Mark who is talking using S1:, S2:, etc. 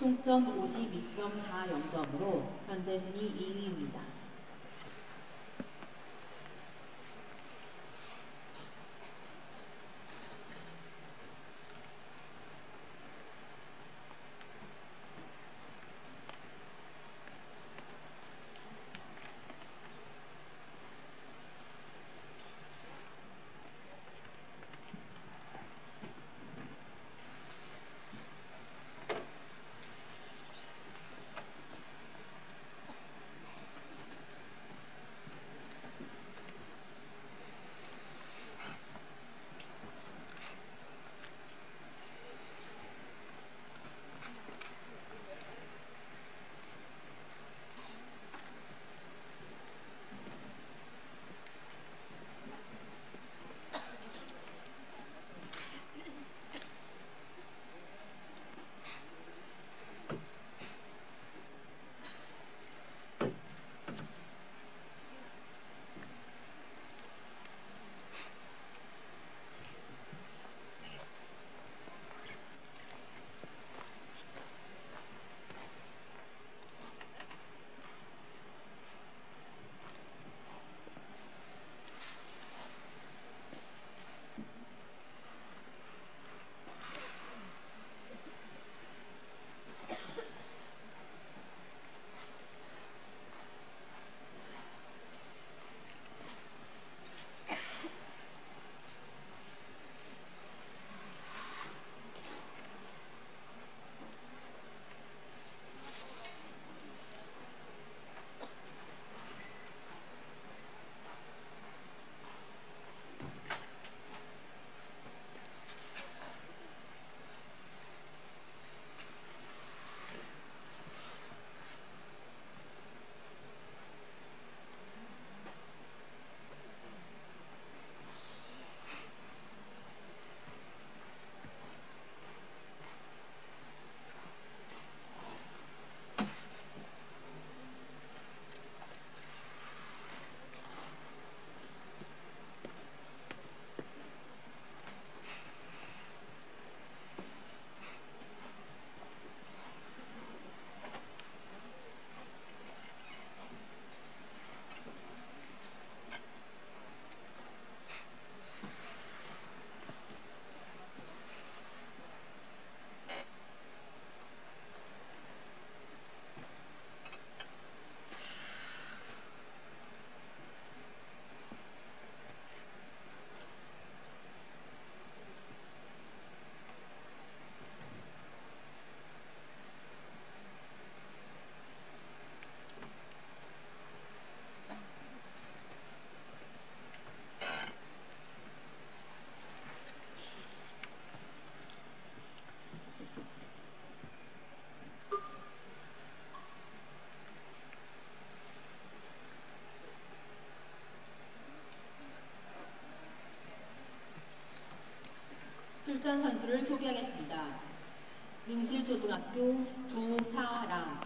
S1: 총점 52.40점으로 현재 순위 2위입니다. 출전 선수를 소개하겠습니다. 능실초등학교 조사랑